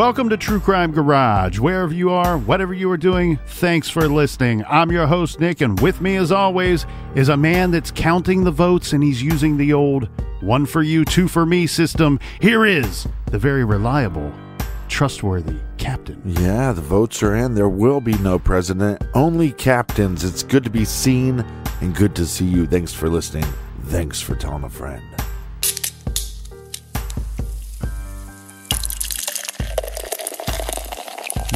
Welcome to True Crime Garage. Wherever you are, whatever you are doing, thanks for listening. I'm your host, Nick, and with me, as always, is a man that's counting the votes and he's using the old one for you, two for me system. Here is the very reliable, trustworthy captain. Yeah, the votes are in. There will be no president, only captains. It's good to be seen and good to see you. Thanks for listening. Thanks for telling a friend.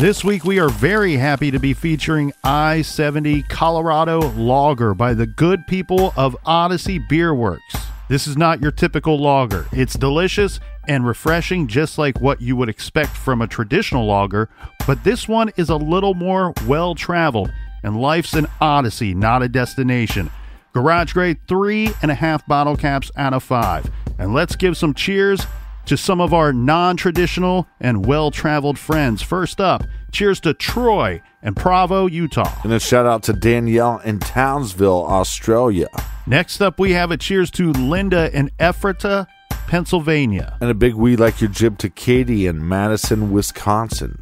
This week, we are very happy to be featuring I 70 Colorado Lager by the good people of Odyssey Beerwerks. This is not your typical lager. It's delicious and refreshing, just like what you would expect from a traditional lager, but this one is a little more well traveled, and life's an odyssey, not a destination. Garage grade three and a half bottle caps out of five. And let's give some cheers to some of our non traditional and well traveled friends. First up, cheers to Troy and Provo, Utah. And a shout out to Danielle in Townsville, Australia. Next up, we have a cheers to Linda in Ephrata, Pennsylvania. And a big we like your jib to Katie in Madison, Wisconsin.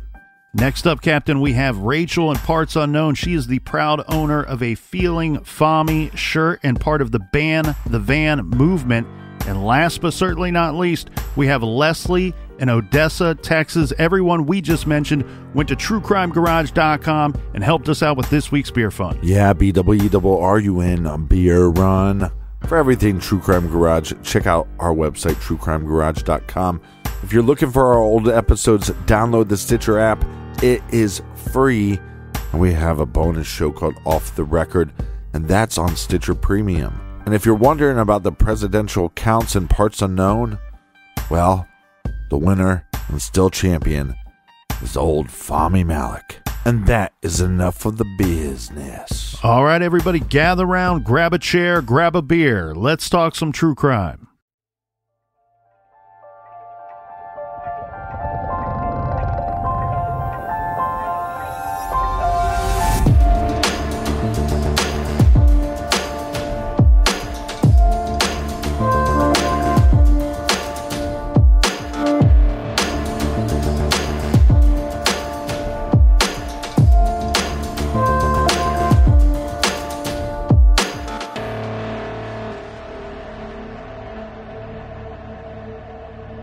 Next up, Captain, we have Rachel in Parts Unknown. She is the proud owner of a Feeling Fami shirt and part of the Ban the Van movement. And last but certainly not least, we have Leslie in Odessa, Texas. Everyone we just mentioned went to truecrimegarage.com and helped us out with this week's beer fund. Yeah, B W E W R U N beer run. For everything True Crime Garage, check out our website, truecrimegarage.com. If you're looking for our old episodes, download the Stitcher app. It is free. And we have a bonus show called Off the Record, and that's on Stitcher Premium. And if you're wondering about the presidential counts and parts unknown, well, the winner and still champion is old Fami Malik. And that is enough of the business. All right, everybody, gather around, grab a chair, grab a beer. Let's talk some true crime.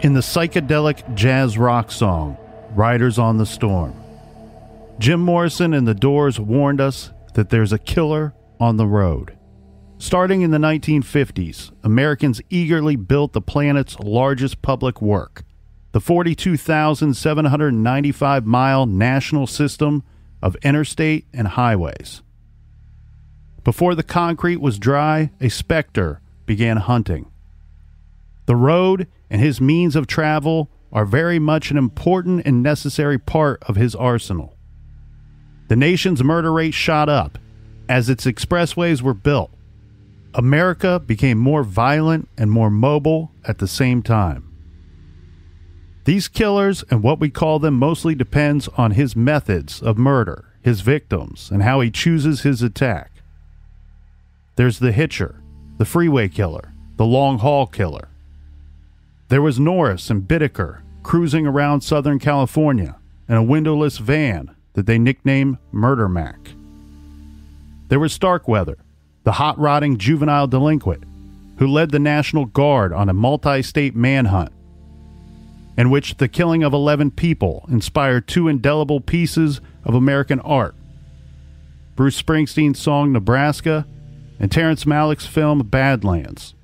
In the psychedelic jazz rock song, Riders on the Storm. Jim Morrison and the Doors warned us that there's a killer on the road. Starting in the 1950s, Americans eagerly built the planet's largest public work, the 42,795 mile national system of interstate and highways. Before the concrete was dry, a specter began hunting. The road and his means of travel are very much an important and necessary part of his arsenal. The nation's murder rate shot up as its expressways were built. America became more violent and more mobile at the same time. These killers and what we call them mostly depends on his methods of murder, his victims, and how he chooses his attack. There's the hitcher, the freeway killer, the long haul killer, there was Norris and Bittaker cruising around Southern California in a windowless van that they nicknamed Murder Mac. There was Starkweather, the hot rodding juvenile delinquent who led the National Guard on a multi state manhunt, in which the killing of 11 people inspired two indelible pieces of American art Bruce Springsteen's song Nebraska and Terrence Malick's film Badlands.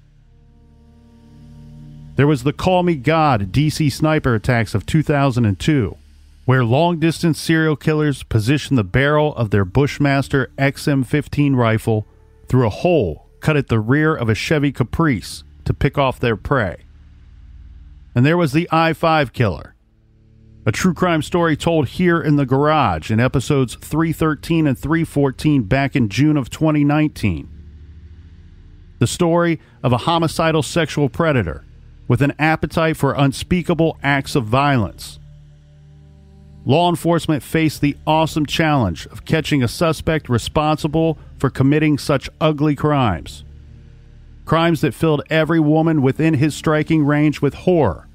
There was the Call Me God DC sniper attacks of 2002, where long distance serial killers positioned the barrel of their Bushmaster XM 15 rifle through a hole cut at the rear of a Chevy Caprice to pick off their prey. And there was the I 5 killer, a true crime story told here in the garage in episodes 313 and 314 back in June of 2019. The story of a homicidal sexual predator with an appetite for unspeakable acts of violence. Law enforcement faced the awesome challenge of catching a suspect responsible for committing such ugly crimes. Crimes that filled every woman within his striking range with horror.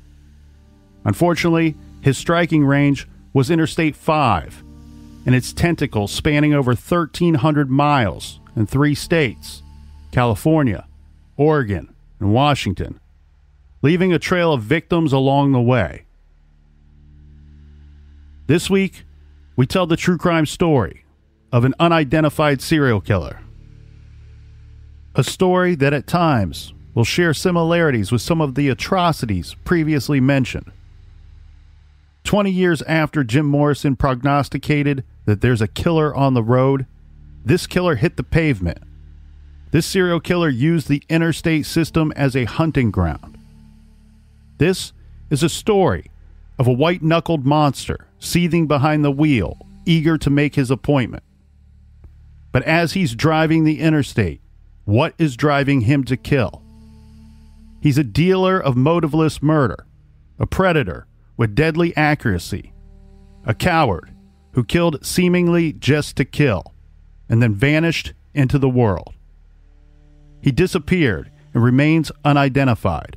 Unfortunately, His striking range was Interstate 5, and its tentacles spanning over 1,300 miles in three states California, Oregon, and Washington, leaving a trail of victims along the way. This week, we tell the true crime story of an unidentified serial killer. A story that at times will share similarities with some of the atrocities previously mentioned. 20 years after Jim Morrison prognosticated that there's a killer on the road, this killer hit the pavement. This serial killer used the interstate system as a hunting ground. This is a story of a white knuckled monster seething behind the wheel, eager to make his appointment. But as he's driving the interstate, what is driving him to kill? He's a dealer of motiveless murder, a predator with deadly accuracy, a coward who killed seemingly just to kill, and then vanished into the world. He disappeared and remains unidentified.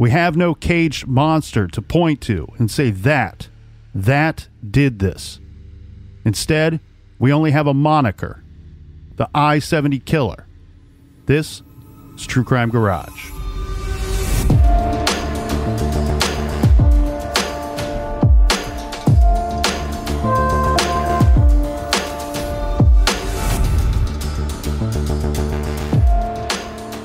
We have no caged monster to point to and say that, that did this. Instead, we only have a moniker the I 70 Killer. This is True Crime Garage.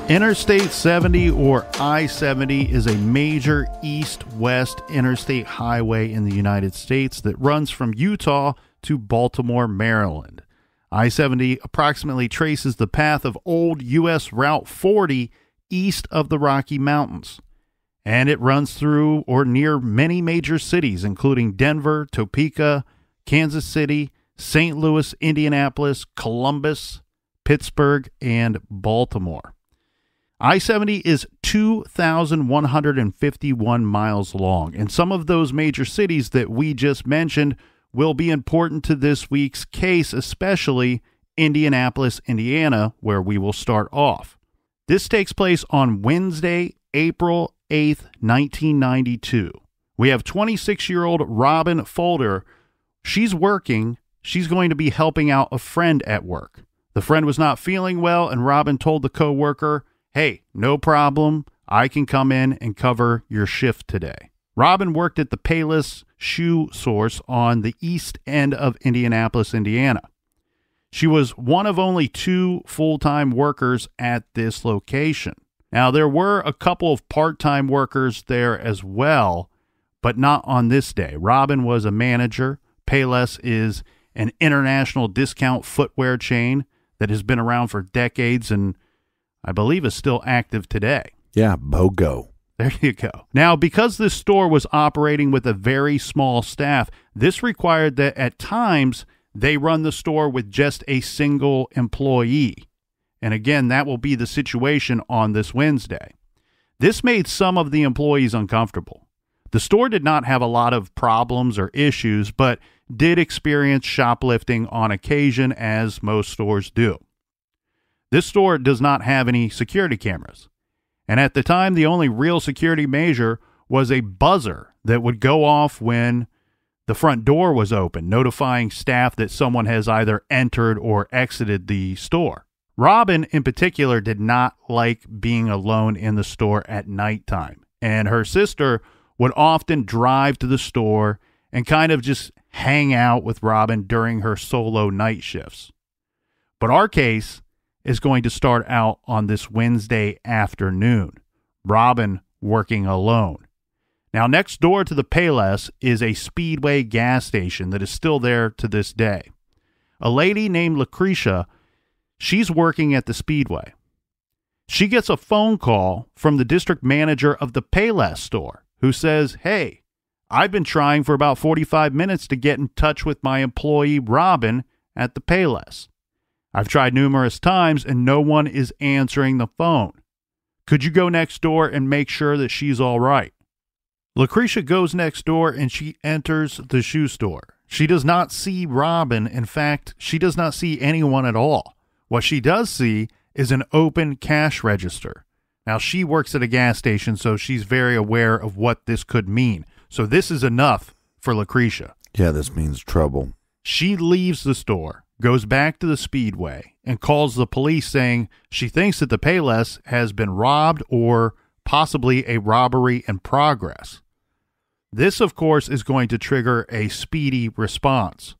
Interstate 70 or I 70 is a major east west interstate highway in the United States that runs from Utah to Baltimore, Maryland. I 70 approximately traces the path of old U.S. Route 40 east of the Rocky Mountains, and it runs through or near many major cities, including Denver, Topeka, Kansas City, St. Louis, Indianapolis, Columbus, Pittsburgh, and Baltimore. I 70 is 2,151 miles long, and some of those major cities that we just mentioned will be important to this week's case, especially Indianapolis, Indiana, where we will start off. This takes place on Wednesday, April 8th, 1992. We have 26 year old Robin Fuldauer. She's working, she's going to be helping out a friend at work. The friend was not feeling well, and Robin told the coworker, Hey, no problem. I can come in and cover your shift today. Robin worked at the Payless Shoe Source on the east end of Indianapolis, Indiana. She was one of only two full time workers at this location. Now, there were a couple of part time workers there as well, but not on this day. Robin was a manager. Payless is an international discount footwear chain that has been around for decades and I believe is still active today. Yeah, BOGO. There you go. Now, because this store was operating with a very small staff, this required that at times they run the store with just a single employee. And again, that will be the situation on this Wednesday. This made some of the employees uncomfortable. The store did not have a lot of problems or issues, but did experience shoplifting on occasion, as most stores do. This store does not have any security cameras. And at the time, the only real security measure was a buzzer that would go off when the front door was open, notifying staff that someone has either entered or exited the store. Robin, in particular, did not like being alone in the store at nighttime. And her sister would often drive to the store and kind of just hang out with Robin during her solo night shifts. But our case is going to start out on this Wednesday afternoon. Robin working alone. Now, next door to the Payless is a Speedway gas station that is still there to this day. A lady named Lucretia, she's working at the Speedway. She gets a phone call from the district manager of the Payless store who says, Hey, I've been trying for about 45 minutes to get in touch with my employee Robin at the Payless. I've tried numerous times and no one is answering the phone. Could you go next door and make sure that she's all right? Lucretia goes next door and she enters the shoe store. She does not see Robin. In fact, she does not see anyone at all. What she does see is an open cash register. Now, she works at a gas station, so she's very aware of what this could mean. So this is enough for Lucretia. Yeah, this means trouble. She leaves the store, goes back to the speedway, and calls the police saying she thinks that the Payless has been robbed or possibly a robbery in progress. This, of course, is going to trigger a speedy response.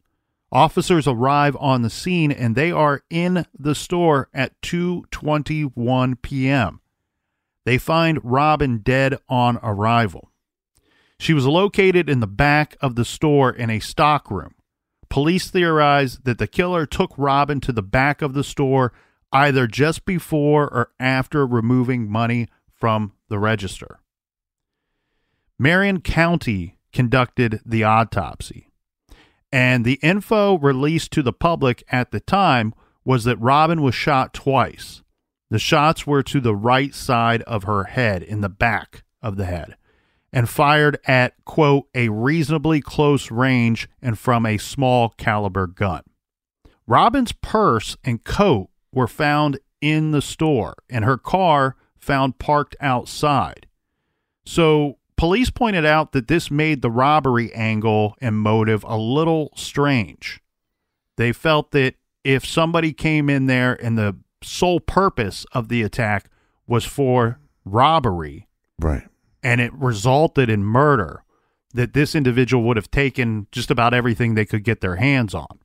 Officers arrive on the scene and they are in the store at 2:21 p.m. They find Robin dead on arrival. She was located in the back of the store in a stockroom. Police theorize that the killer took Robin to the back of the store either just before or after removing money from the register. Marion County conducted the autopsy, and the info released to the public at the time was that Robin was shot twice. The shots were to the right side of her head, in the back of the head, and fired at, quote, a reasonably close range and from a small caliber gun. Robin's purse and coat were found in the store, and her car found parked outside. So police pointed out that this made the robbery angle and motive a little strange. They felt that if somebody came in there and the sole purpose of the attack was for robbery Right. And it resulted in murder, that this individual would have taken just about everything they could get their hands on.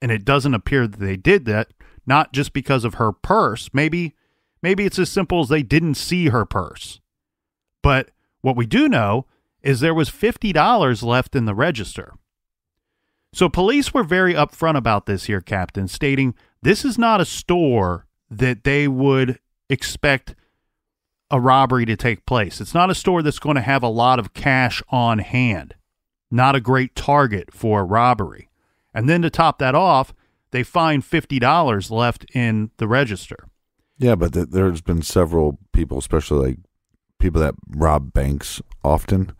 And it doesn't appear that they did that, not just because of her purse. Maybe maybe it's as simple as they didn't see her purse. But what we do know is there was $50 left in the register. So police were very upfront about this here, Captain, stating this is not a store that they would expect a robbery to take place. It's not a store that's going to have a lot of cash on hand. Not a great target for a robbery. And then to top that off, they find $50 left in the register. Yeah, but th- there's been several people, especially like people that rob banks often,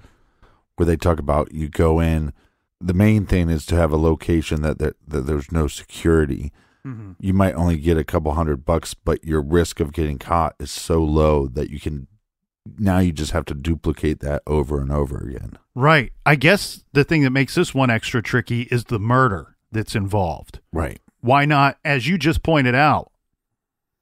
where they talk about you go in. The main thing is to have a location that, that, that there's no security. Mm-hmm. You might only get a couple hundred bucks, but your risk of getting caught is so low that you can. Now you just have to duplicate that over and over again. Right. I guess the thing that makes this one extra tricky is the murder that's involved. Right. Why not, as you just pointed out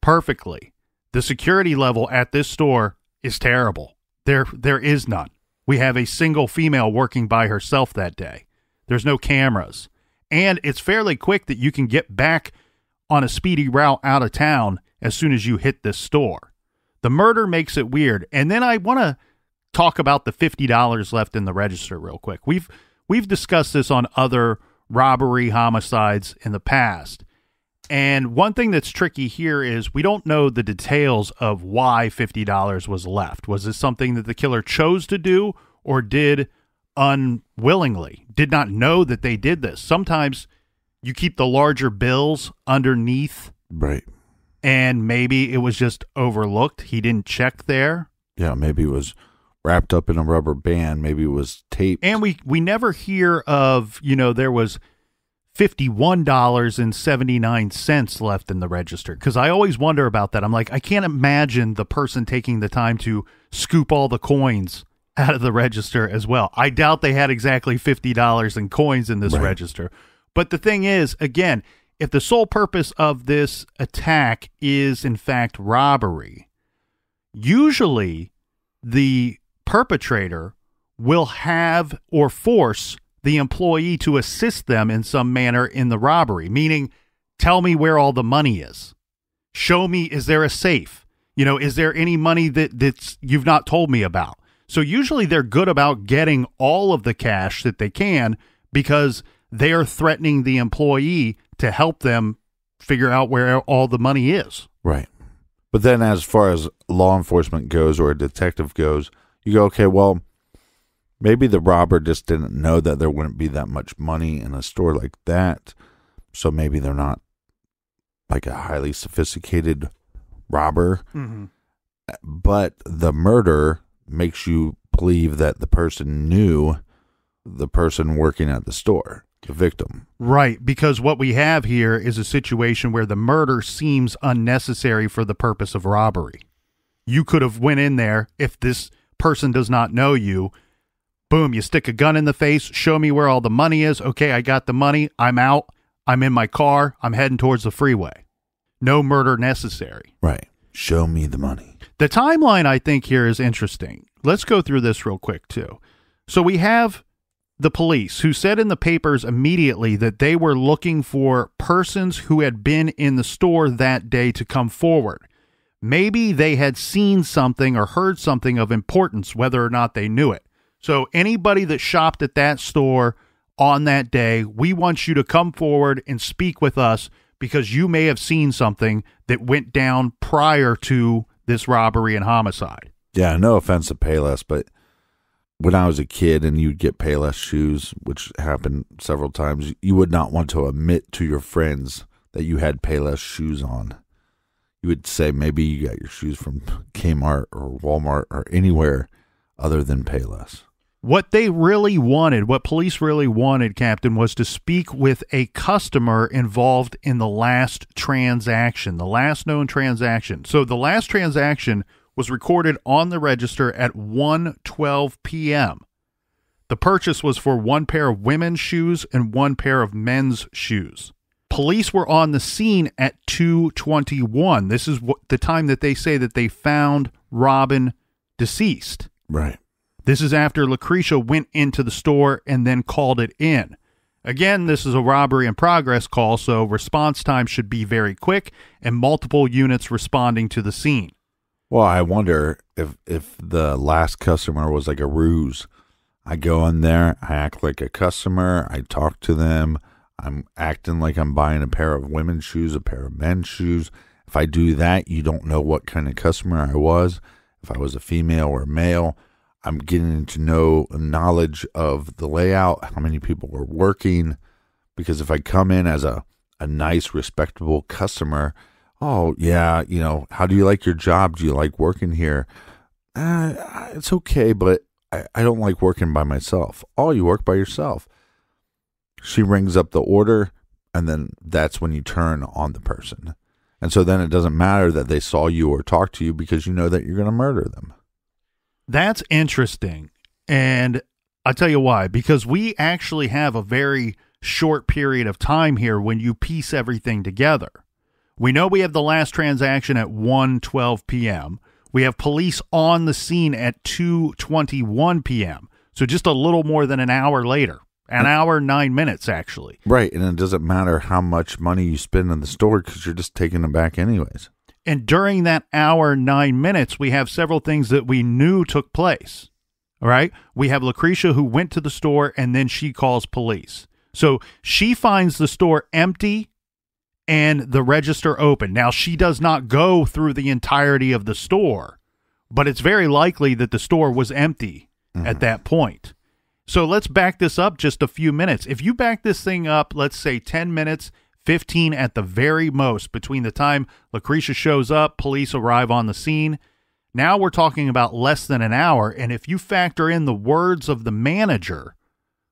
perfectly, the security level at this store is terrible. There, there is none. We have a single female working by herself that day. There's no cameras. And it's fairly quick that you can get back on a speedy route out of town as soon as you hit this store. The murder makes it weird. And then I want to talk about the $50 left in the register real quick. We've we've discussed this on other robbery homicides in the past. And one thing that's tricky here is we don't know the details of why $50 was left. Was this something that the killer chose to do or did unwillingly? Did not know that they did this. Sometimes you keep the larger bills underneath Right. and maybe it was just overlooked. He didn't check there. Yeah. Maybe it was wrapped up in a rubber band. Maybe it was taped. And we we never hear of, you know, there was $51.79 left in the register cuz I always wonder about that. I'm like I can't imagine the person taking the time to scoop all the coins out of the register as well. I doubt they had exactly $50 in coins in this Right. register. But the thing is, again, if the sole purpose of this attack is in fact robbery, usually the perpetrator will have or force the employee to assist them in some manner in the robbery, meaning, tell me where all the money is. Show me, is there a safe? You know, is there any money that, that's you've not told me about? So usually they're good about getting all of the cash that they can because they are threatening the employee to help them figure out where all the money is. Right. But then, as far as law enforcement goes or a detective goes, you go, okay, well, maybe the robber just didn't know that there wouldn't be that much money in a store like that. So maybe they're not like a highly sophisticated robber. Mm-hmm. But the murder makes you believe that the person knew the person working at the store, the victim. Right, because what we have here is a situation where the murder seems unnecessary for the purpose of robbery. You could have went in there if this person does not know you. Boom, you stick a gun in the face, show me where all the money is. Okay, I got the money. I'm out. I'm in my car. I'm heading towards the freeway. No murder necessary. Right. Show me the money. The timeline, I think, here is interesting. Let's go through this real quick, too. So we have the police who said in the papers immediately that they were looking for persons who had been in the store that day to come forward. Maybe they had seen something or heard something of importance, whether or not they knew it. So, anybody that shopped at that store on that day, we want you to come forward and speak with us because you may have seen something that went down prior to this robbery and homicide. Yeah, no offense to Payless, but when I was a kid and you'd get Payless shoes, which happened several times, you would not want to admit to your friends that you had Payless shoes on. You would say maybe you got your shoes from Kmart or Walmart or anywhere other than Payless. What they really wanted, what police really wanted, Captain, was to speak with a customer involved in the last transaction, the last known transaction. So the last transaction was recorded on the register at 1:12 p.m. The purchase was for one pair of women's shoes and one pair of men's shoes. Police were on the scene at 2:21. This is what the time that they say that they found Robin deceased. Right. This is after Lucretia went into the store and then called it in. Again, this is a robbery in progress call, so response time should be very quick and multiple units responding to the scene. Well, I wonder if if the last customer was like a ruse. I go in there, I act like a customer, I talk to them, I'm acting like I'm buying a pair of women's shoes, a pair of men's shoes. If I do that, you don't know what kind of customer I was. If I was a female or male, I'm getting to know knowledge of the layout, how many people were working. Because if I come in as a, a nice, respectable customer, oh, yeah, you know, how do you like your job? Do you like working here? Uh, it's okay, but I, I don't like working by myself. Oh, you work by yourself. She rings up the order, and then that's when you turn on the person. And so then it doesn't matter that they saw you or talked to you because you know that you're going to murder them. That's interesting. And I tell you why, because we actually have a very short period of time here when you piece everything together. We know we have the last transaction at 1:12 p.m. We have police on the scene at 2:21 p.m. So just a little more than an hour later. An hour 9 minutes actually. Right, and it doesn't matter how much money you spend in the store cuz you're just taking them back anyways. And during that hour, nine minutes, we have several things that we knew took place. All right. We have Lucretia who went to the store and then she calls police. So she finds the store empty and the register open. Now, she does not go through the entirety of the store, but it's very likely that the store was empty mm-hmm. at that point. So let's back this up just a few minutes. If you back this thing up, let's say 10 minutes 15 at the very most between the time Lucretia shows up, police arrive on the scene. Now we're talking about less than an hour. And if you factor in the words of the manager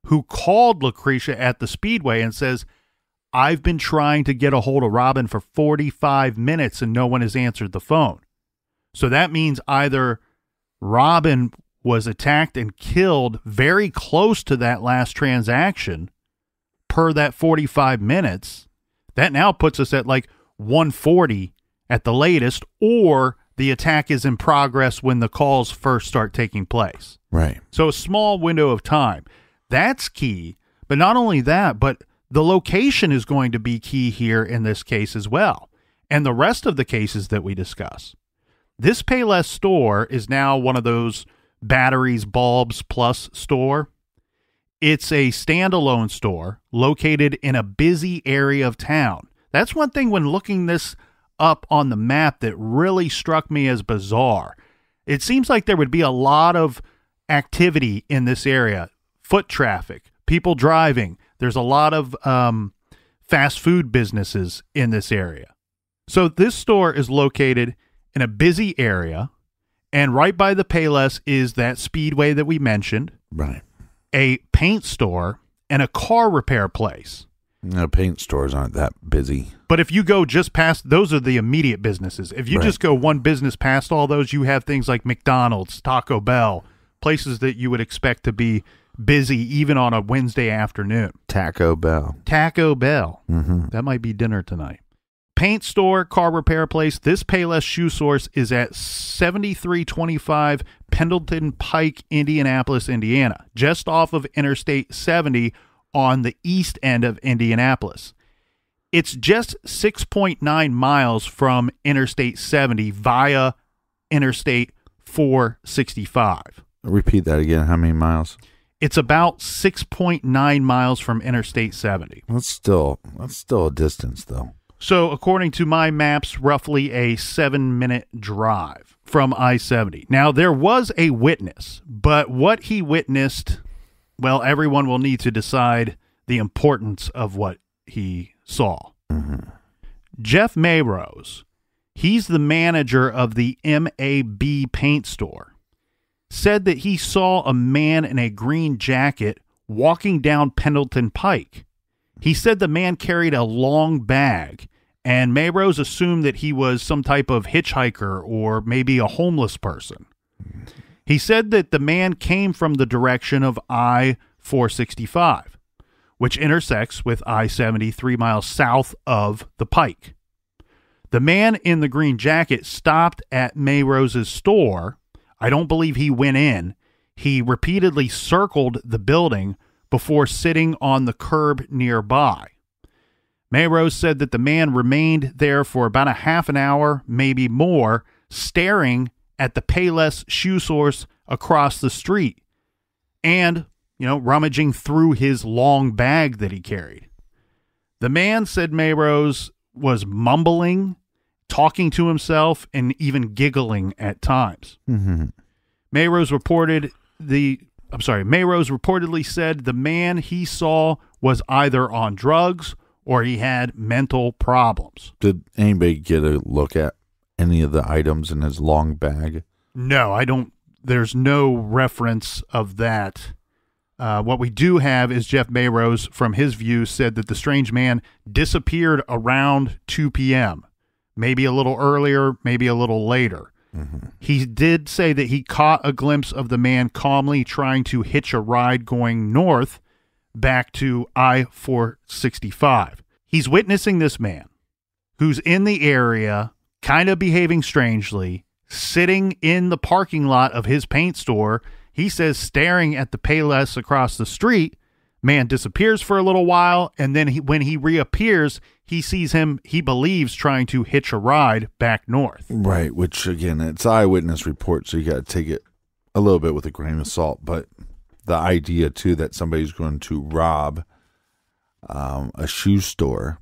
who called Lucretia at the Speedway and says, I've been trying to get a hold of Robin for 45 minutes and no one has answered the phone. So that means either Robin was attacked and killed very close to that last transaction per that 45 minutes that now puts us at like 140 at the latest, or the attack is in progress when the calls first start taking place. Right. So a small window of time. That's key. But not only that, but the location is going to be key here in this case as well. And the rest of the cases that we discuss. This Payless store is now one of those batteries, bulbs plus store. It's a standalone store located in a busy area of town. That's one thing when looking this up on the map that really struck me as bizarre. It seems like there would be a lot of activity in this area foot traffic, people driving. There's a lot of um, fast food businesses in this area. So this store is located in a busy area, and right by the Payless is that speedway that we mentioned. Right a paint store, and a car repair place. No, paint stores aren't that busy. But if you go just past, those are the immediate businesses. If you Right. just go one business past all those, you have things like McDonald's, Taco Bell, places that you would expect to be busy even on a Wednesday afternoon. Taco Bell. Taco Bell. Mm-hmm. That might be dinner tonight. Paint store, car repair place. This Payless shoe source is at 7325 Pendleton Pike, Indianapolis, Indiana, just off of Interstate 70 on the east end of Indianapolis. It's just 6.9 miles from Interstate 70 via Interstate 465. Repeat that again. How many miles? It's about 6.9 miles from Interstate 70. That's still that's still a distance though. So, according to my maps, roughly a seven minute drive from I 70. Now, there was a witness, but what he witnessed, well, everyone will need to decide the importance of what he saw. Mm-hmm. Jeff Mayrose, he's the manager of the MAB paint store, said that he saw a man in a green jacket walking down Pendleton Pike. He said the man carried a long bag, and Mayrose assumed that he was some type of hitchhiker or maybe a homeless person. He said that the man came from the direction of I 465, which intersects with I 70 three miles south of the Pike. The man in the green jacket stopped at Mayrose's store. I don't believe he went in. He repeatedly circled the building before sitting on the curb nearby. Mayrose said that the man remained there for about a half an hour, maybe more, staring at the Payless shoe source across the street and, you know, rummaging through his long bag that he carried. The man said Mayrose was mumbling, talking to himself, and even giggling at times. Mm-hmm. Mayrose reported the I'm sorry, Mayrose reportedly said the man he saw was either on drugs or he had mental problems. Did anybody get a look at any of the items in his long bag? No, I don't there's no reference of that. Uh, what we do have is Jeff Mayrose, from his view, said that the strange man disappeared around 2 p.m., maybe a little earlier, maybe a little later. Mm-hmm. He did say that he caught a glimpse of the man calmly trying to hitch a ride going north back to I 465. He's witnessing this man who's in the area, kind of behaving strangely, sitting in the parking lot of his paint store. He says, staring at the Payless across the street. Man disappears for a little while, and then he, when he reappears, he sees him, he believes, trying to hitch a ride back north. Right, which again, it's eyewitness report, so you got to take it a little bit with a grain of salt. But the idea too that somebody's going to rob um, a shoe store,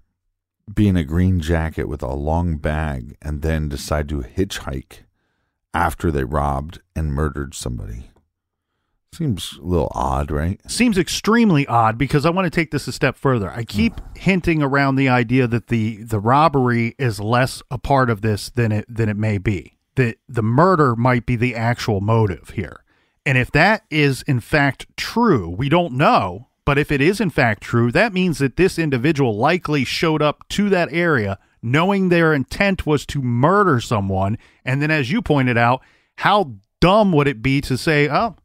be in a green jacket with a long bag, and then decide to hitchhike after they robbed and murdered somebody seems a little odd, right? seems extremely odd because I want to take this a step further. I keep hinting around the idea that the the robbery is less a part of this than it than it may be. That the murder might be the actual motive here. And if that is in fact true, we don't know, but if it is in fact true, that means that this individual likely showed up to that area knowing their intent was to murder someone and then as you pointed out, how dumb would it be to say, "Oh,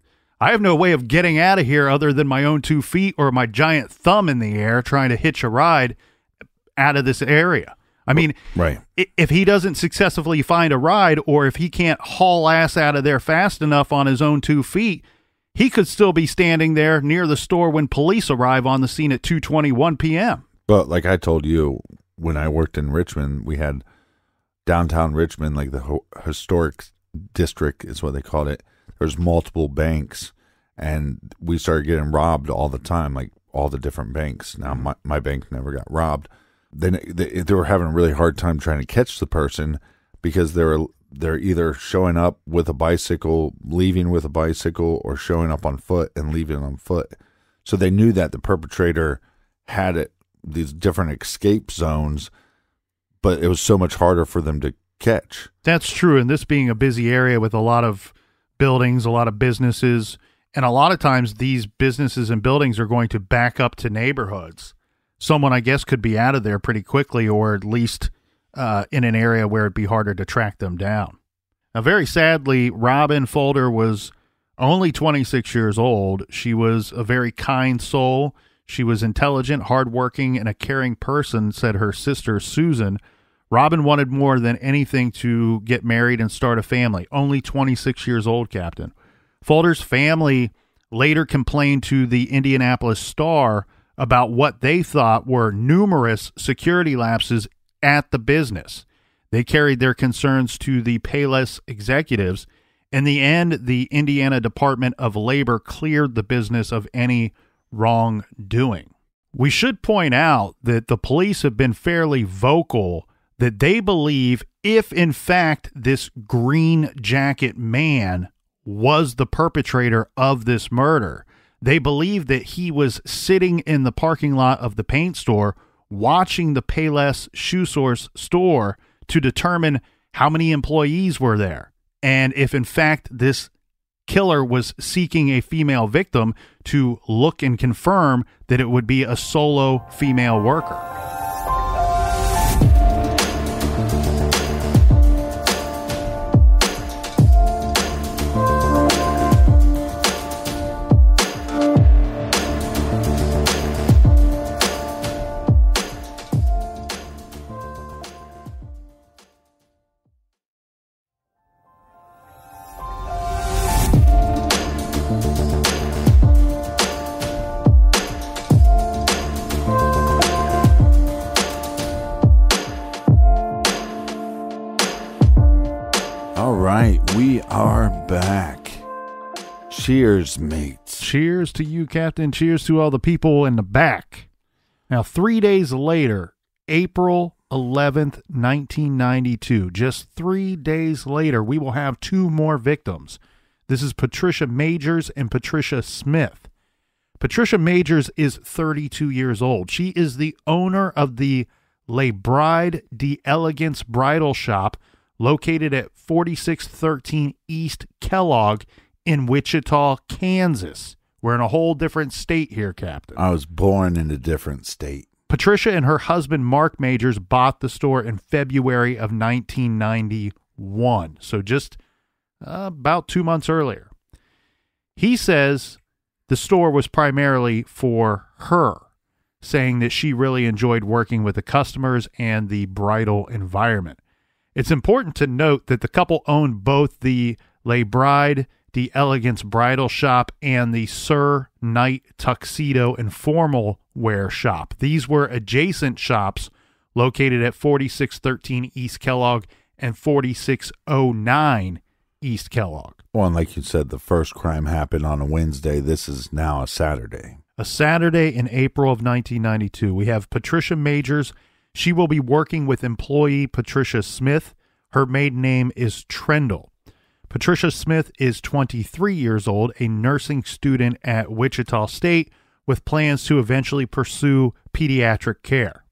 I have no way of getting out of here other than my own two feet or my giant thumb in the air trying to hitch a ride out of this area. I mean, Right. if he doesn't successfully find a ride or if he can't haul ass out of there fast enough on his own two feet, he could still be standing there near the store when police arrive on the scene at 2:21 p.m. But like I told you, when I worked in Richmond, we had downtown Richmond, like the historic district is what they called it. There's multiple banks, and we started getting robbed all the time, like all the different banks. Now mm-hmm. my my bank never got robbed. Then they, they were having a really hard time trying to catch the person because they were they're either showing up with a bicycle, leaving with a bicycle, or showing up on foot and leaving on foot. So they knew that the perpetrator had it these different escape zones, but it was so much harder for them to catch. That's true. And this being a busy area with a lot of buildings, a lot of businesses, and a lot of times these businesses and buildings are going to back up to neighborhoods. Someone, I guess, could be out of there pretty quickly, or at least uh, in an area where it'd be harder to track them down. Now, very sadly, Robin Fuldauer was Only 26 years old, she was a very kind soul. She was intelligent, hardworking, and a caring person, said her sister Susan. Robin wanted more than anything to get married and start a family. Only 26 years old, Captain. Fuldauer's family later complained to the Indianapolis Star about what they thought were numerous security lapses at the business. They carried their concerns to the Payless executives. In the end, the Indiana Department of Labor cleared the business of any wrongdoing. We should point out that the police have been fairly vocal that they believe if, in fact, this green jacket man was the perpetrator of this murder, they believe that he was sitting in the parking lot of the paint store watching the Payless Shoe Source store to determine how many employees were there. And if in fact this killer was seeking a female victim to look and confirm that it would be a solo female worker. We are back. Cheers, mates. Cheers to you, Captain. Cheers to all the people in the back. Now, three days later, April 11th, 1992, just three days later, we will have two more victims. This is Patricia Magers and Patricia Smith. Patricia Magers is 32 years old. She is the owner of the Le Bride de Elegance Bridal Shop located at 4613 East Kellogg in Wichita, Kansas. We're in a whole different state here, Captain. I was born in a different state. Patricia and her husband Mark Magers bought the store in February of 1991, so just uh, about two months earlier. He says the store was primarily for her, saying that she really enjoyed working with the customers and the bridal environment. It's important to note that the couple owned both the Le Bride the Elegance Bridal Shop and the Sir Knight Tuxedo and Formal Wear Shop. These were adjacent shops located at 4613 East Kellogg and 4609 East Kellogg. Well, and like you said, the first crime happened on a Wednesday. This is now a Saturday. A Saturday in April of 1992. We have Patricia Magers. She will be working with employee Patricia Smith. Her maiden name is Trendle. Patricia Smith is 23 years old, a nursing student at Wichita State with plans to eventually pursue pediatric care.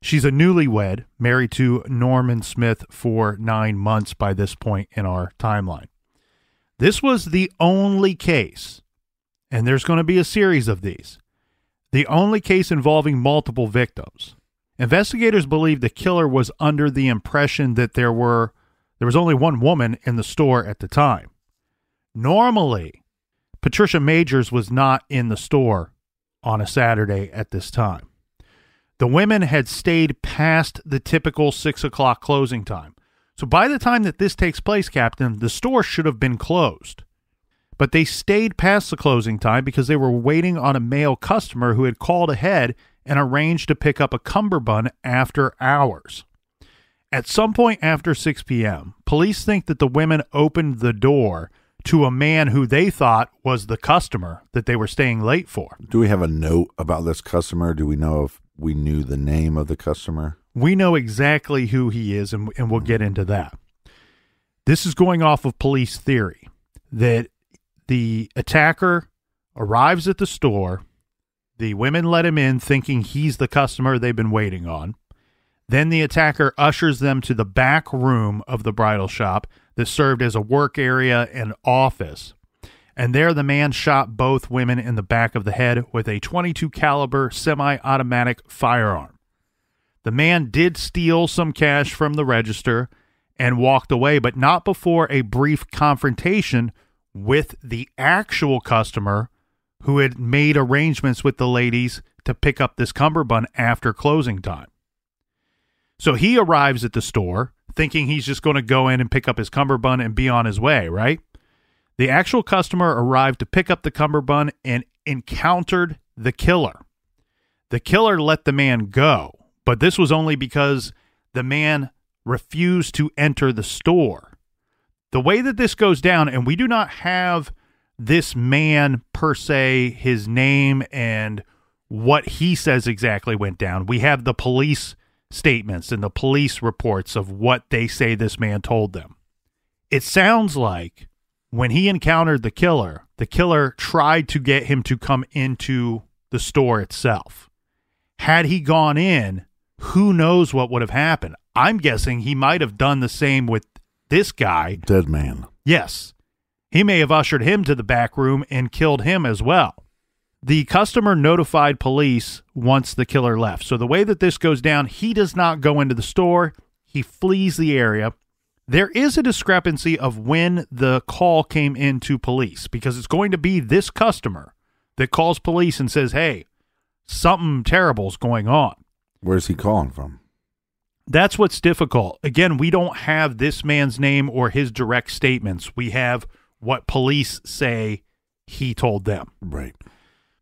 She's a newlywed, married to Norman Smith for nine months by this point in our timeline. This was the only case, and there's going to be a series of these, the only case involving multiple victims. Investigators believe the killer was under the impression that there were there was only one woman in the store at the time. Normally, Patricia Magers was not in the store on a Saturday at this time. The women had stayed past the typical six o'clock closing time. So by the time that this takes place, Captain, the store should have been closed. But they stayed past the closing time because they were waiting on a male customer who had called ahead and arranged to pick up a cummerbund after hours. At some point after 6 p.m., police think that the women opened the door to a man who they thought was the customer that they were staying late for. Do we have a note about this customer? Do we know if we knew the name of the customer? We know exactly who he is, and, and we'll get into that. This is going off of police theory that the attacker arrives at the store. The women let him in thinking he's the customer they've been waiting on. Then the attacker ushers them to the back room of the bridal shop that served as a work area and office. And there the man shot both women in the back of the head with a 22 caliber semi-automatic firearm. The man did steal some cash from the register and walked away, but not before a brief confrontation with the actual customer who had made arrangements with the ladies to pick up this cummerbund after closing time. So he arrives at the store thinking he's just going to go in and pick up his cummerbund and be on his way, right? The actual customer arrived to pick up the cummerbund and encountered the killer. The killer let the man go, but this was only because the man refused to enter the store. The way that this goes down, and we do not have this man per se, his name and what he says exactly went down. We have the police statements and the police reports of what they say this man told them. It sounds like when he encountered the killer, the killer tried to get him to come into the store itself. Had he gone in, who knows what would have happened? I'm guessing he might have done the same with this guy. Dead man. Yes. He may have ushered him to the back room and killed him as well. The customer notified police once the killer left. So the way that this goes down, he does not go into the store. He flees the area. There is a discrepancy of when the call came into police because it's going to be this customer that calls police and says, "Hey, something terrible's going on." Where's he calling from? That's what's difficult. Again, we don't have this man's name or his direct statements. We have what police say he told them. Right.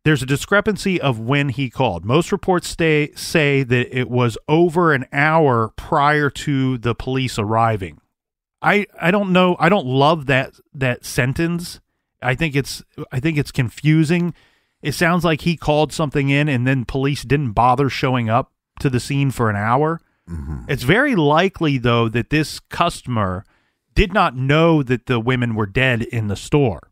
There's a discrepancy of when he called. Most reports stay, say that it was over an hour prior to the police arriving. I I don't know. I don't love that that sentence. I think it's I think it's confusing. It sounds like he called something in and then police didn't bother showing up to the scene for an hour. Mm-hmm. It's very likely though that this customer did not know that the women were dead in the store.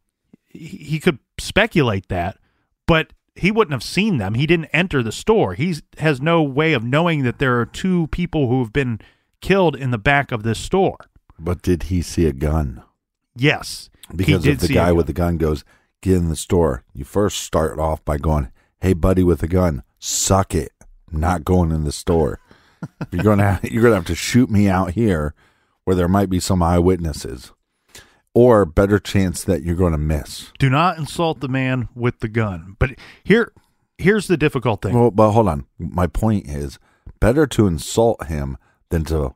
He, could speculate that, but he wouldn't have seen them. He didn't enter the store. He has no way of knowing that there are two people who have been killed in the back of this store. But did he see a gun? Yes. Because if the guy with the gun goes, get in the store, you first start off by going, hey, buddy with a gun, suck it. I'm not going in the store. you're gonna have, you're gonna have to shoot me out here, where there might be some eyewitnesses, or better chance that you're going to miss. Do not insult the man with the gun. But here here's the difficult thing. Well, but hold on. My point is, better to insult him than to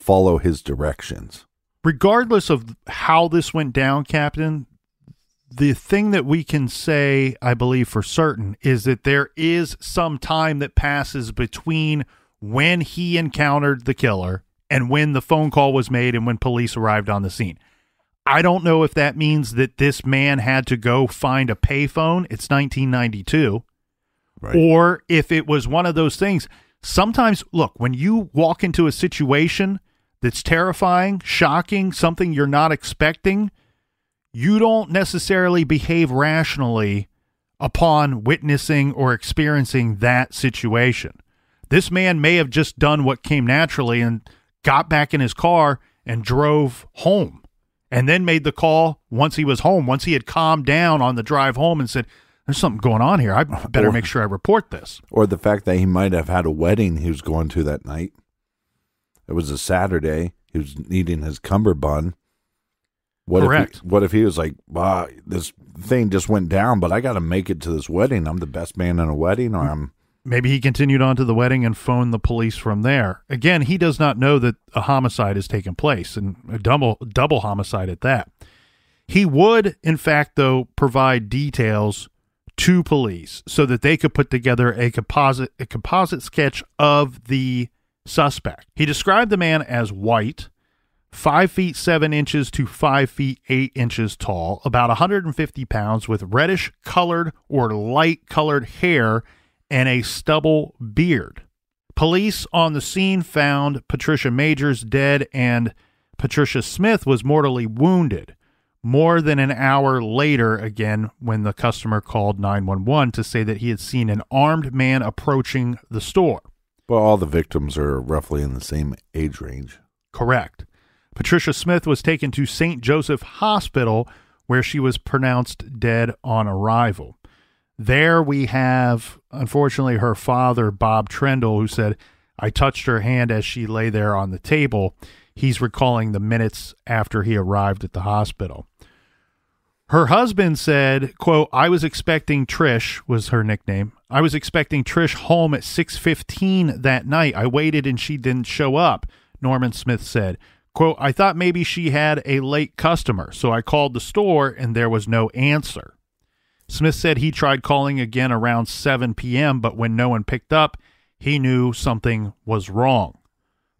follow his directions. regardless of how this went down, Captain, the thing that we can say, I believe for certain, is that there is some time that passes between when he encountered the killer and when the phone call was made and when police arrived on the scene. I don't know if that means that this man had to go find a payphone. It's 1992 Right. or if it was one of those things. Sometimes, look, when you walk into a situation that's terrifying, shocking, something you're not expecting, you don't necessarily behave rationally upon witnessing or experiencing that situation. This man may have just done what came naturally and got back in his car and drove home and then made the call once he was home, once he had calmed down on the drive home and said, There's something going on here. I better Or- make sure I report this. or the fact that he might have had a wedding he was going to that night. It was a Saturday. He was needing his cummerbund. What Correct. If he, what if he was like, "Wow, this thing just went down, but I got to make it to this wedding. I'm the best man in a wedding, or I'm Maybe he continued on to the wedding and phoned the police from there. Again, he does not know that a homicide has taken place and a double double homicide at that. He would, in fact, though, provide details to police so that they could put together a composite a composite sketch of the suspect. He described the man as white, five feet seven inches to five feet eight inches tall, about 150 pounds, with reddish colored or light colored hair and a stubble beard. Police on the scene found Patricia Magers dead and Patricia Smith was mortally wounded. More than an hour later, again, when the customer called 911 to say that he had seen an armed man approaching the store. well, all the victims are roughly in the same age range. Correct. Patricia Smith was taken to St. Joseph Hospital where she was pronounced dead on arrival. There we have, unfortunately, her father, Bob Trendle, who said, I touched her hand as she lay there on the table. He's recalling the minutes after he arrived at the hospital. Her husband said, quote, I was expecting Trish was her nickname. I was expecting Trish home at 6:15 that night. I waited and she didn't show up. Norman Smith said, quote, I thought maybe she had a late customer, so I called the store and there was no answer. Smith said he tried calling again around 7 p.m., but when no one picked up, he knew something was wrong.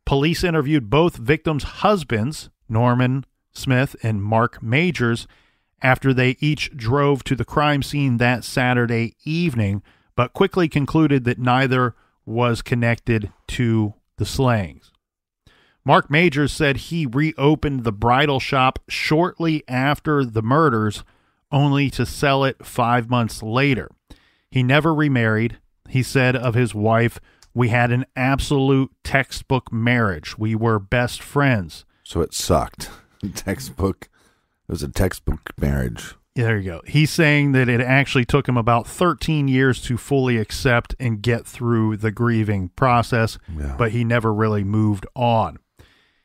Police interviewed both victims' husbands, Norman Smith and Mark Magers, after they each drove to the crime scene that Saturday evening, but quickly concluded that neither was connected to the slayings. Mark Magers said he reopened the bridal shop shortly after the murders, only to sell it five months later. He never remarried. He said of his wife, We had an absolute textbook marriage. We were best friends. So it sucked. textbook. It was a textbook marriage. There you go. He's saying that it actually took him about 13 years to fully accept and get through the grieving process, Yeah. but he never really moved on.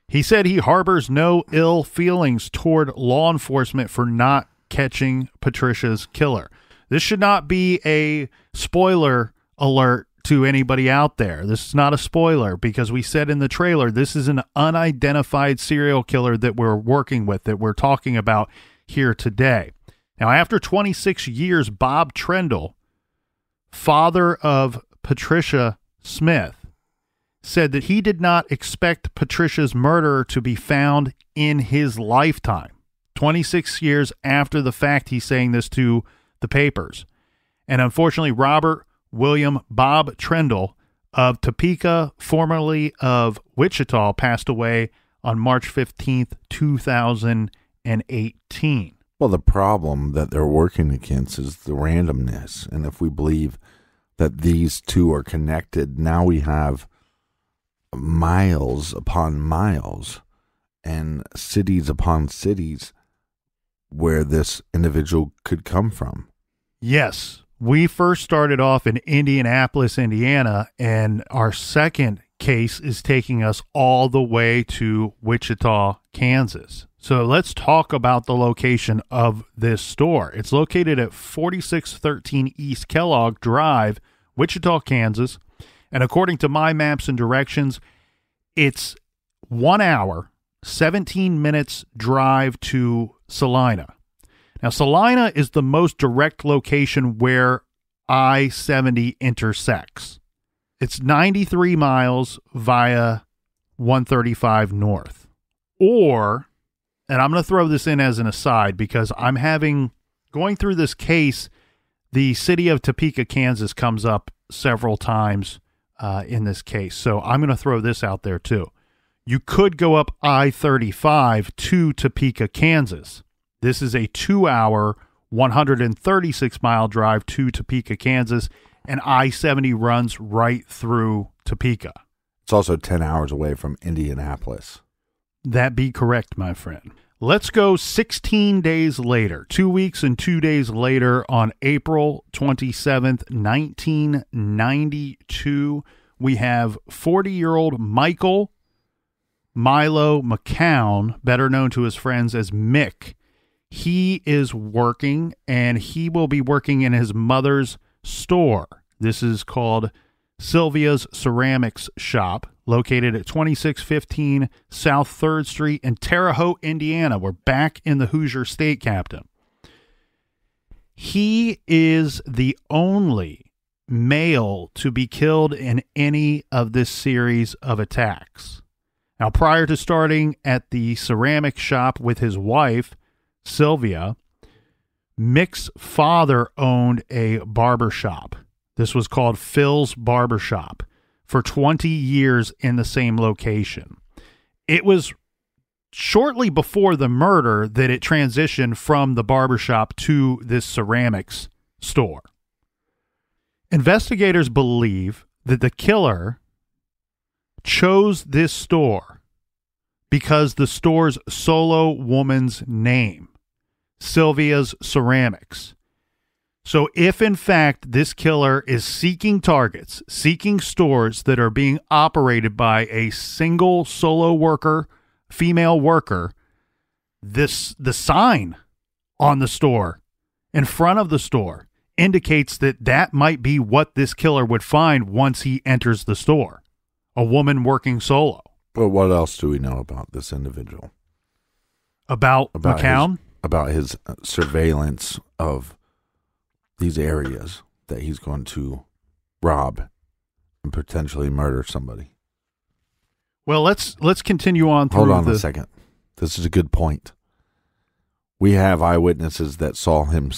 He said he harbors no ill feelings toward law enforcement for not catching Patricia's killer. This should not be a spoiler alert to anybody out there. This is not a spoiler because we said in the trailer this is an unidentified serial killer that we're working with, that we're talking about here today. Now, after 26 years, Bob Trendle, father of Patricia Smith, said that he did not expect Patricia's murderer to be found in his lifetime. 26 years after the fact, he's saying this to the papers. And unfortunately, Robert William Bob Trendle of Topeka, formerly of Wichita, passed away on March 15th, 2018. Well, the problem that they're working against is the randomness. And if we believe that these two are connected, now we have miles upon miles and cities upon cities where this individual could come from. Yes. We first started off in Indianapolis, Indiana, and our second case is taking us all the way to Wichita, Kansas. So let's talk about the location of this store. It's located at 4613 East Kellogg Drive, Wichita, Kansas. And according to my maps and directions, it's one hour, 17 minutes drive to Salina. Now, Salina is the most direct location where I 70 intersects. It's 93 miles via 135 North. Or, and I'm going to throw this in as an aside because I'm having, going through this case, the city of Topeka, Kansas comes up several times uh, in this case. So I'm going to throw this out there too. You could go up I 35 to Topeka, Kansas. This is a two hour, 136 mile drive to Topeka, Kansas, and I 70 runs right through Topeka. It's also 10 hours away from Indianapolis. That be correct, my friend. Let's go 16 days later, two weeks and two days later, on April 27th, 1992. We have 40 year old Michael Milo McCown, better known to his friends as Mick. He is working and he will be working in his mother's store. This is called Sylvia's Ceramics Shop, located at 2615 South 3rd Street in Terre Haute, Indiana. We're back in the Hoosier State Captain. He is the only male to be killed in any of this series of attacks. Now, prior to starting at the ceramic shop with his wife, Sylvia, Mick's father owned a barber shop. This was called Phil's Barber Shop for 20 years in the same location. It was shortly before the murder that it transitioned from the barbershop to this ceramics store. Investigators believe that the killer chose this store because the store's solo woman's name, Sylvia's Ceramics. So, if in fact this killer is seeking targets, seeking stores that are being operated by a single solo worker, female worker, this the sign on the store, in front of the store, indicates that that might be what this killer would find once he enters the store a woman working solo. But what else do we know about this individual? About, About McCown? his, about his uh, surveillance of these areas that he's going to rob and potentially murder somebody. Well, let's let's continue on through Hold on the, a second. This is a good point. We have eyewitnesses that saw him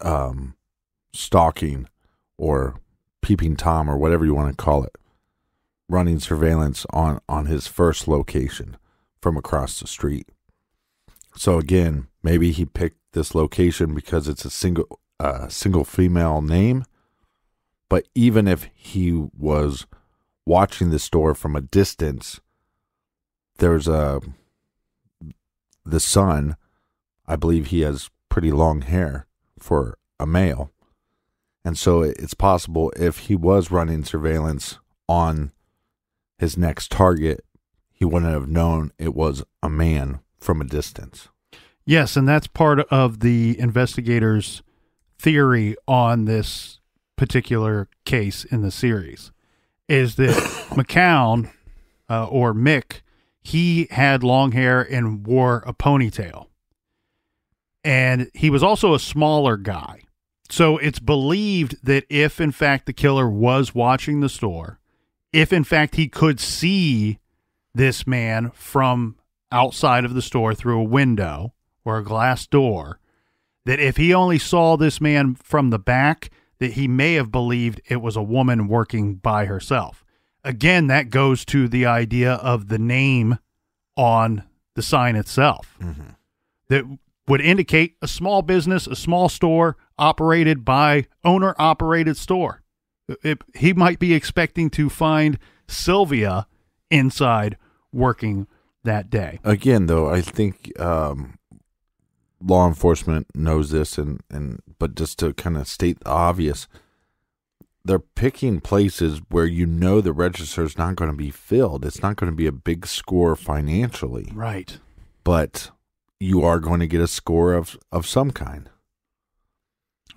um, stalking or peeping Tom or whatever you want to call it, running surveillance on, on his first location from across the street. So again, maybe he picked this location because it's a single uh, single female name. But even if he was watching the store from a distance, there's a the son. I believe he has pretty long hair for a male, and so it's possible if he was running surveillance on his next target, he wouldn't have known it was a man from a distance. Yes, and that's part of the investigators' theory on this particular case in the series is that McCown uh, or Mick, he had long hair and wore a ponytail. And he was also a smaller guy. So it's believed that if, in fact, the killer was watching the store, if, in fact, he could see this man from outside of the store through a window or a glass door, that if he only saw this man from the back, that he may have believed it was a woman working by herself. Again, that goes to the idea of the name on the sign itself mm-hmm. that would indicate a small business, a small store operated by owner operated store. It, he might be expecting to find Sylvia inside working that day. Again, though, I think um, law enforcement knows this, and, and but just to kind of state the obvious, they're picking places where you know the register is not going to be filled. It's not going to be a big score financially, Right. but you are going to get a score of of some kind.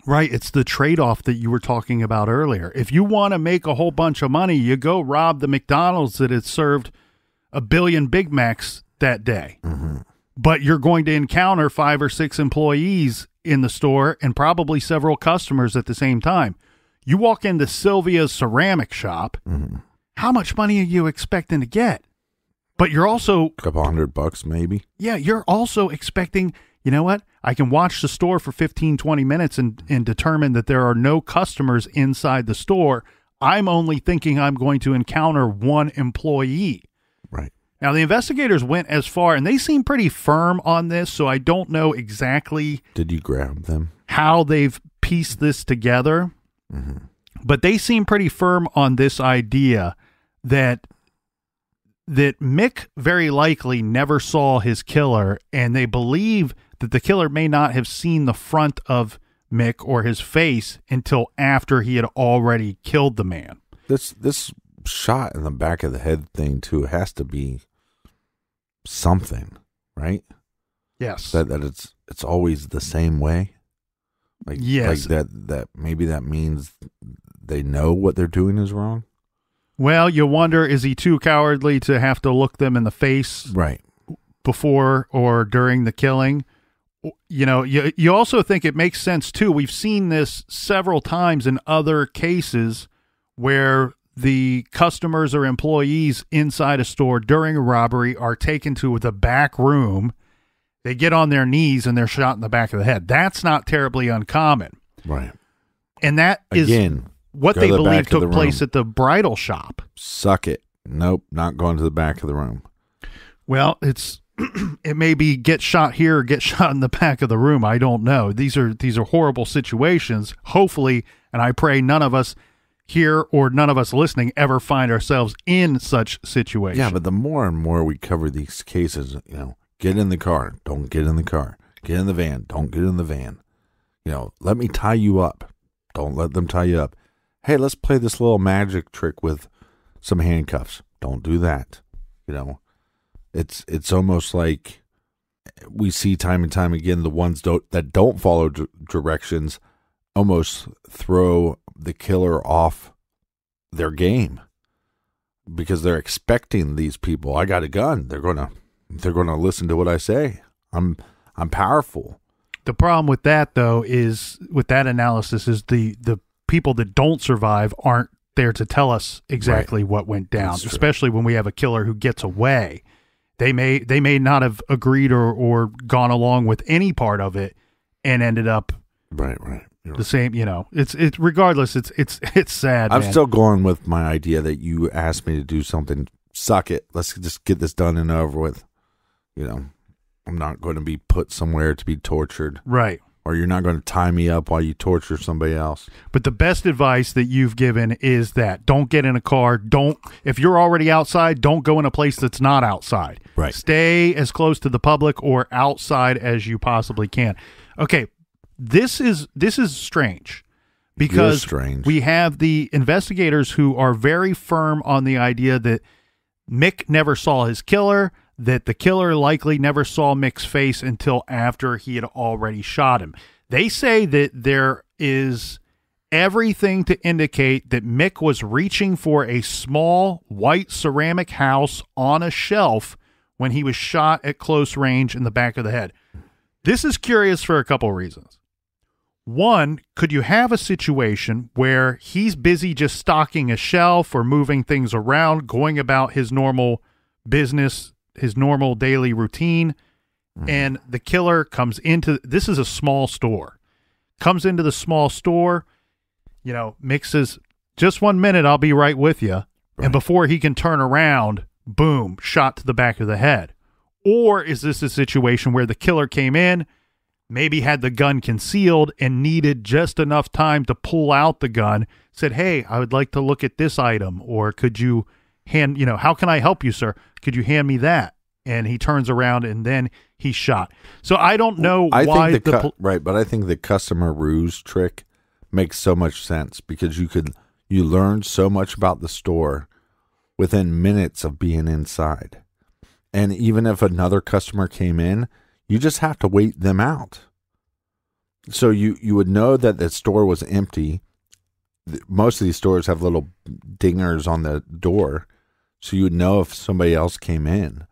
Right. It's the trade off that you were talking about earlier. If you want to make a whole bunch of money, you go rob the McDonald's that had served a billion Big Macs that day. Mm-hmm. But you're going to encounter five or six employees in the store and probably several customers at the same time. You walk into Sylvia's ceramic shop, mm-hmm. how much money are you expecting to get? But you're also A couple hundred bucks, maybe. yeah, you're also expecting, you know what? I can watch the store for 15, 20 minutes and, and determine that there are no customers inside the store. I'm only thinking I'm going to encounter one employee. Right. Now, the investigators went as far, and they seem pretty firm on this, so I don't know exactly Did you grab them? how they've pieced this together, mm-hmm. but they seem pretty firm on this idea that that Mick very likely never saw his killer, and they believe that the killer may not have seen the front of Mick or his face until after he had already killed the man. This this shot in the back of the head thing too has to be something, right? Yes. That that it's it's always the same way. Like Yes. like that that maybe that means they know what they're doing is wrong. well, you wonder is he too cowardly to have to look them in the face Right. before or during the killing. You know, you you also think it makes sense too. We've seen this several times in other cases where the customers or employees inside a store during a robbery are taken to the back room. They get on their knees and they're shot in the back of the head. That's not terribly uncommon. Right. And that is Again, what they the believe took place at the bridal shop. suck it. Nope, not going to the back of the room. Well, it's it may be get shot here or get shot in the back of the room. I don't know. These are these are horrible situations. Hopefully, and I pray none of us here or none of us listening ever find ourselves in such situations. Yeah, but the more and more we cover these cases, you know, get in the car, don't get in the car. Get in the van, don't get in the van. You know, let me tie you up. Don't let them tie you up. Hey, let's play this little magic trick with some handcuffs. Don't do that. You know, it's it's almost like we see time and time again the ones don't, that don't follow d- directions almost throw the killer off their game because they're expecting these people. I got a gun. They're gonna they're gonna listen to what I say. I'm I'm powerful. The problem with that though is with that analysis is the the people that don't survive aren't there to tell us exactly what went down, especially when we have a killer who gets away. They may they may not have agreed or or gone along with any part of it and ended up Right, right. The same, you know. It's it's regardless it's it's it's sad. I'm man. still going with my idea that you asked me to do something. Suck it. Let's just get this done and over with. You know, I'm not going to be put somewhere to be tortured, right. Or you're not going to tie me up while you torture somebody else. But the best advice that you've given is that don't get in a car. Don't, if you're already outside, don't go in a place that's not outside. Right. Stay as close to the public or outside as you possibly can. Okay. This is, this is strange because strange. we have the investigators who are very firm on the idea that Mick never saw his killer, that the killer likely never saw Mick's face until after he had already shot him. They say that there is everything to indicate that Mick was reaching for a small white ceramic house on a shelf when he was shot at close range in the back of the head. This is curious for a couple reasons. One, could you have a situation where he's busy just stocking a shelf or moving things around, going about his normal business, his normal daily routine, mm-hmm. and the killer comes into this is a small store. Comes into the small store, you know, mixes just one minute, I'll be right with you. And before he can turn around, boom, shot to the back of the head. Or is this a situation where the killer came in, maybe had the gun concealed and needed just enough time to pull out the gun, said, Hey, I would like to look at this item, or could you hand, you know, how can I help you, sir? Could you hand me that? And he turns around and then he's shot. So I don't know I why think the, the cu- pol- right, but I think the customer ruse trick makes so much sense because you could you learn so much about the store within minutes of being inside. And even if another customer came in, you just have to wait them out. So you you would know that the store was empty. Most of these stores have little dingers on the door, so you would know if somebody else came in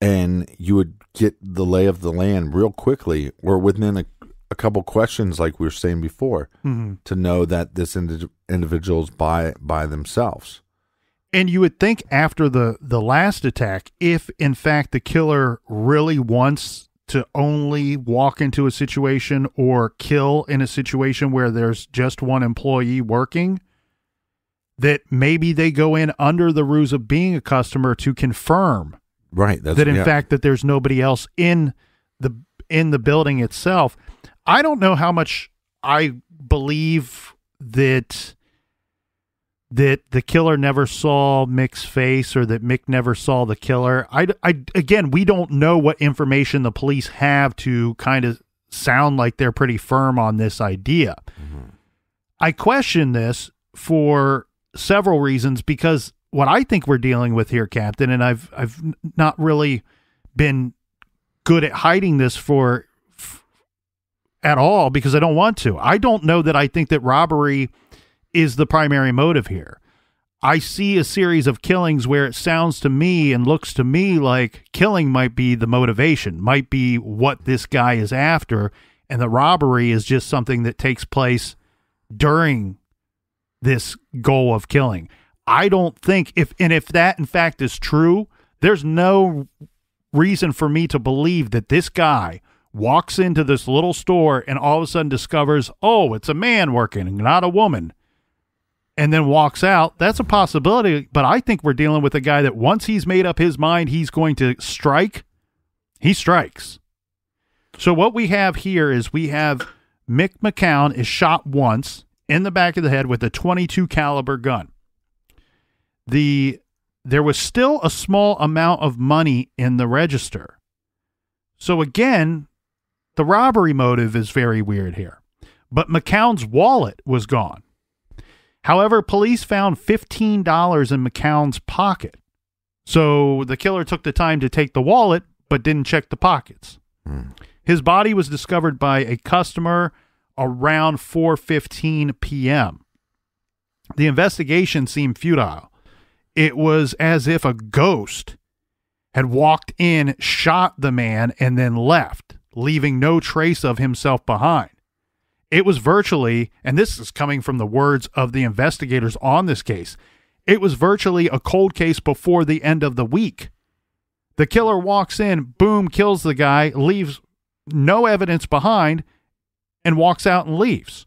and you would get the lay of the land real quickly or within a, a couple questions like we were saying before Mhm. to know that this indi- individual's by by themselves And you would think after the the last attack, if in fact the killer really wants to only walk into a situation or kill in a situation where there's just one employee working, that maybe they go in under the ruse of being a customer to confirm right that's that in yeah. fact that there's nobody else in the in the building itself. I don't know how much I believe that that the killer never saw Mick's face or that Mick never saw the killer. I, I again, we don't know what information the police have to kind of sound like they're pretty firm on this idea. Mm-hmm. I question this for several reasons because what I think we're dealing with here, Captain, and I've I've not really been good at hiding this for f- at all because I don't want to. I don't know that I think that robbery is the primary motive here. I see a series of killings where it sounds to me and looks to me like killing might be the motivation, might be what this guy is after, and the robbery is just something that takes place during this goal of killing. I don't think if and if that in fact is true, there's no reason for me to believe that this guy walks into this little store and all of a sudden discovers, "Oh, it's a man working, not a woman." And then walks out. That's a possibility, but I think we're dealing with a guy that once he's made up his mind he's going to strike, he strikes. So what we have here is we have Mick McCown is shot once in the back of the head with a 22 caliber gun. The there was still a small amount of money in the register. So again, the robbery motive is very weird here. But McCown's wallet was gone. However, police found $15 in McCown's pocket. So the killer took the time to take the wallet, but didn't check the pockets. Hmm. His body was discovered by a customer around 4:15 p.m. The investigation seemed futile. It was as if a ghost had walked in, shot the man, and then left, leaving no trace of himself behind. It was virtually, and this is coming from the words of the investigators on this case, it was virtually a cold case before the end of the week. The killer walks in, boom, kills the guy, leaves no evidence behind, and walks out and leaves.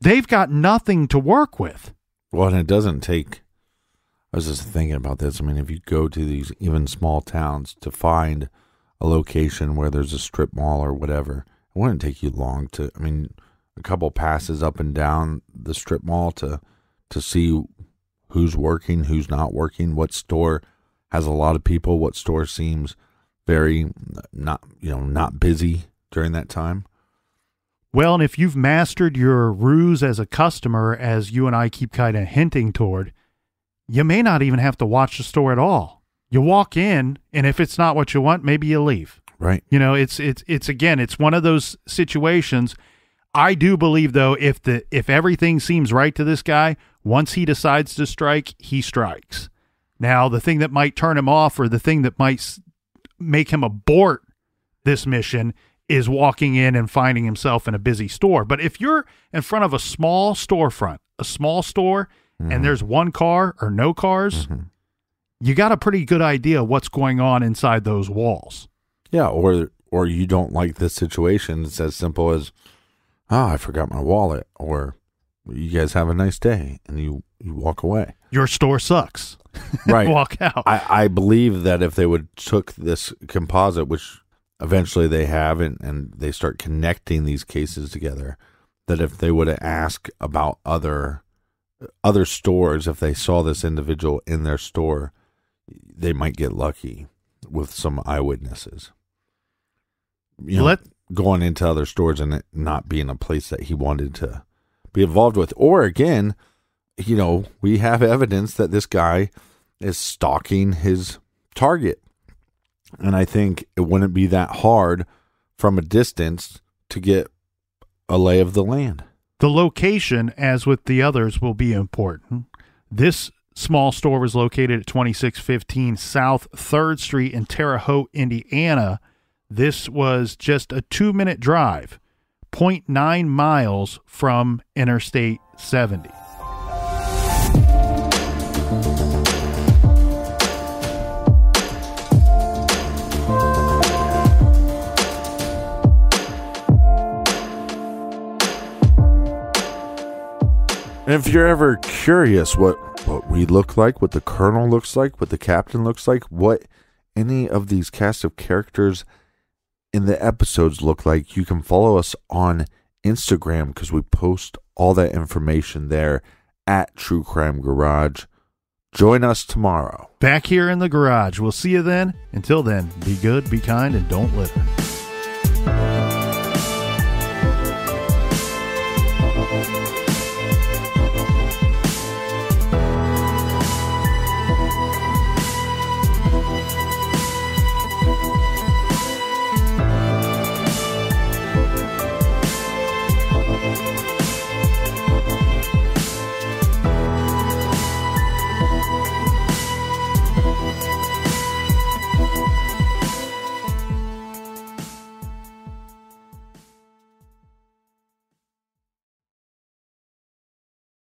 They've got nothing to work with. Well, and it doesn't take. I was just thinking about this. I mean, if you go to these even small towns to find a location where there's a strip mall or whatever, it wouldn't take you long to. I mean, a couple passes up and down the strip mall to to see who's working, who's not working, what store has a lot of people, what store seems very not you know not busy during that time. Well, and if you've mastered your ruse as a customer, as you and I keep kind of hinting toward, you may not even have to watch the store at all. You walk in, and if it's not what you want, maybe you leave. Right. You know, it's it's it's again, it's one of those situations. I do believe though, if the if everything seems right to this guy, once he decides to strike, he strikes. Now, the thing that might turn him off, or the thing that might make him abort this mission, is walking in and finding himself in a busy store. But if you're in front of a small storefront, a small store, and there's one car or no cars, you got a pretty good idea what's going on inside those walls. Yeah, or or you don't like the situation. It's as simple as, ah, I forgot my wallet, or you guys have a nice day, and you you walk away. Your store sucks. Right. Walk out. I I believe that if they would took this composite, which eventually they have, and and they start connecting these cases together, that if they would have asked about other other stores, if they saw this individual in their store, they might get lucky with some eyewitnesses. You know, Let- going into other stores and it not being a place that he wanted to be involved with. Or again, you know, we have evidence that this guy is stalking his target. And I think it wouldn't be that hard from a distance to get a lay of the land. The location, as with the others, will be important. This small store was located at 2615 South 3rd Street in Terre Haute, Indiana. This was just a two minute drive, 0.9 miles from Interstate 70. And if you're ever curious what what we look like, what the colonel looks like, what the captain looks like, what any of these cast of characters in the episodes look like, you can follow us on Instagram because we post all that information there at True Crime Garage. Join us tomorrow. Back here in the garage. We'll see you then. Until then, be good, be kind, and don't litter.